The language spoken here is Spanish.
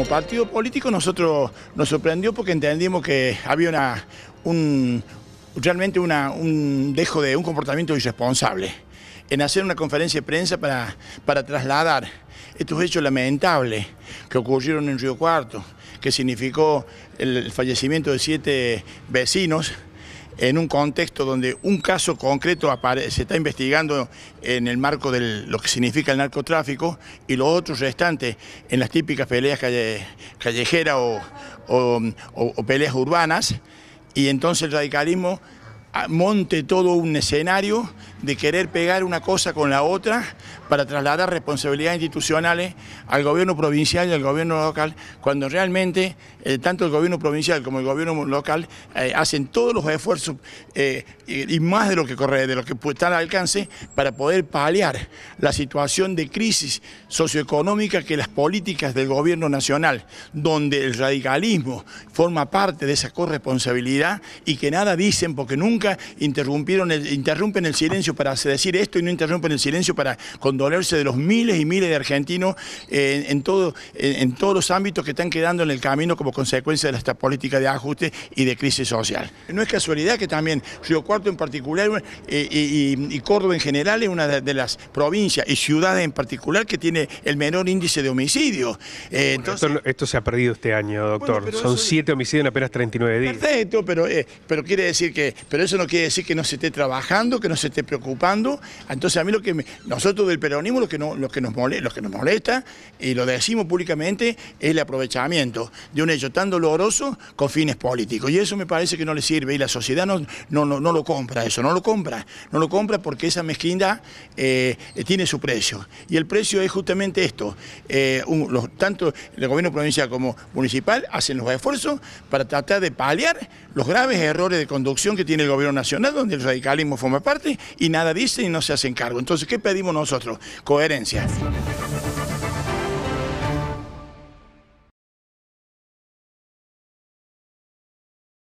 como partido político nosotros nos sorprendió porque entendimos que había una, un, realmente una, un dejo de un comportamiento irresponsable en hacer una conferencia de prensa para, para trasladar estos hechos lamentables que ocurrieron en Río Cuarto, que significó el fallecimiento de siete vecinos, en un contexto donde un caso concreto se está investigando en el marco de lo que significa el narcotráfico y los otros restantes en las típicas peleas callejeras o peleas urbanas, y entonces el radicalismo monte todo un escenario de querer pegar una cosa con la otra para trasladar responsabilidades institucionales al gobierno provincial y al gobierno local, cuando realmente eh, tanto el gobierno provincial como el gobierno local eh, hacen todos los esfuerzos eh, y, más de lo que corre, de lo que está al alcance, para poder paliar la situación de crisis socioeconómica que las políticas del gobierno nacional, donde el radicalismo forma parte de esa corresponsabilidad y que nada dicen porque nunca interrumpieron interrumpen el silencio para decir esto y no interrumpen el silencio para condolerse de los miles y miles de argentinos eh, en, todo, en, todos los ámbitos que están quedando en el camino como consecuencia de esta política de ajuste y de crisis social. No es casualidad que también Río Cuarto en particular eh, y, Córdoba en general es una de, las provincias y ciudades en particular que tiene el menor índice de homicidio. Eh, entonces, esto, se ha perdido este año, doctor. Son siete homicidios en apenas 39 días. Perfecto, pero, pero quiere decir que, pero eso no quiere decir que no se esté trabajando, que no se esté preocupando ocupando. Entonces a mí lo que nosotros del peronismo lo que, no, lo, que nos molesta, lo que nos molesta, y lo decimos públicamente, es el aprovechamiento de un hecho tan doloroso con fines políticos. Y eso me parece que no le sirve y la sociedad no, no, no, lo compra eso, no lo compra. No lo compra porque esa mezquindad eh, tiene su precio. Y el precio es justamente esto. Eh, tanto el gobierno provincial como municipal hacen los esfuerzos para tratar de paliar los graves errores de conducción que tiene el gobierno nacional, donde el radicalismo forma parte, y nada dice y no se hacen cargo. Entonces, ¿qué pedimos nosotros? Coherencia.